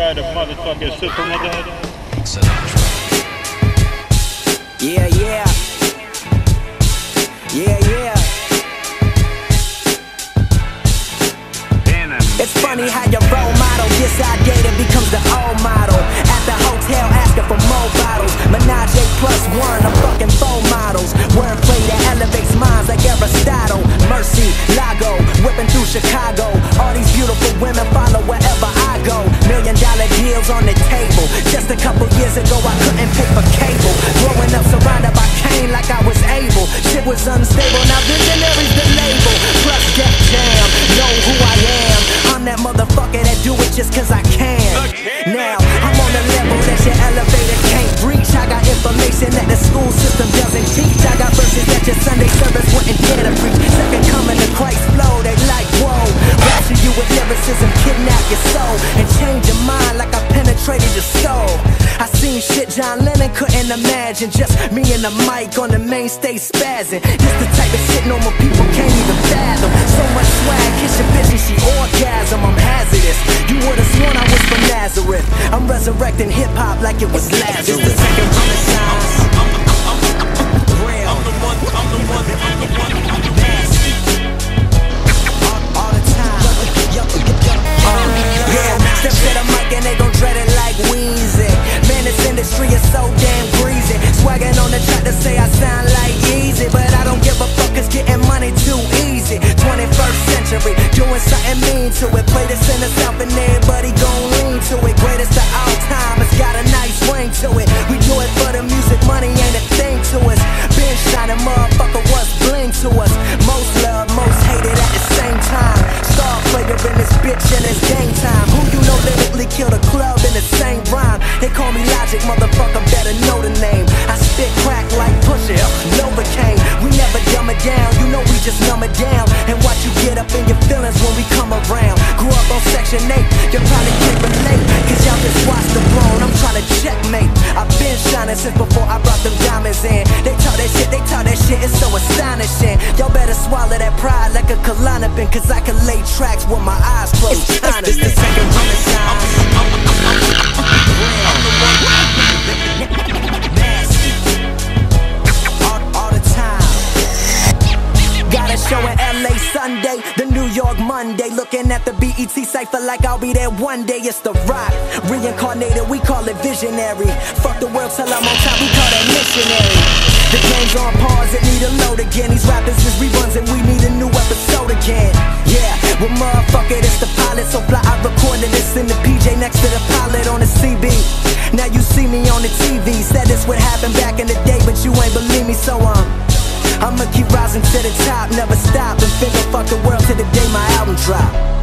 motherfucking. Yeah, yeah. Yeah, yeah. It's funny how your role model gets outdated, becomes the old model. At the hotel, asking for more bottles. Menage a plus one, I'm fucking faux models. Wordplay that elevates minds like Aristotle. Mercy, Lago, whipping through Chicago. Shit was unstable, now visionaries the label. Plus Def Jam, know who I am. I'm that motherfucker that do it just cause I can. Now, I'm on the level that your elevator can't reach. I got information that the school system doesn't teach. I got verses that your Sunday service wouldn't dare to preach. Second coming to Christ flow, they like, whoa. Rapture you with lyricism, kidnap your soul, and change your mind like I penetrated your soul. I seen shit John Lennon couldn't imagine. Just me and the mic on the main stage spazzing. This the type of shit normal people can't even fathom. So much swag, kiss your bitch and she orgasm. I'm hazardous. You would've sworn I was from Nazareth. I'm resurrecting hip hop like it was Lazarus. It's the second renaissance. Real. Nasty. Industry is so damn greasy. Swagging on the track to say I sound like easy, but I don't give a fuck, cause getting money too easy. 21st century, doing something mean to it. Play this in the south and everybody gon' lean to it. Greatest of all time, it's got a nice ring to it. We do it for the music, money ain't a thing to us. Been shining, motherfucker, what's up on Section 8, you probably can't relate. Cause y'all just watch the throne, I'm trying to checkmate. I've been shining since before I brought them diamonds in. They talk that shit, they talk that shit, it's so astonishing. Y'all better swallow that pride like a Klonopin, cause I can lay tracks with my eyes closed. This the second renaissance. Nasty. Show in LA Sunday, the New York Monday. Looking at the BET cipher like I'll be there one day. It's the rock. Reincarnated, we call it visionary. Fuck the world till I'm on top, we call that missionary. The game's on pause, it need a load again. These rappers is reruns and we need a new episode again. Yeah, well motherfucker, it's the pilot. So fly, I recorded this in the PJ next to the pilot on the CB. Now you see me on the TV. Said this would happen back in the day, but you ain't believe me, so um. Never stop, and finger fuck the world till the day my album drop.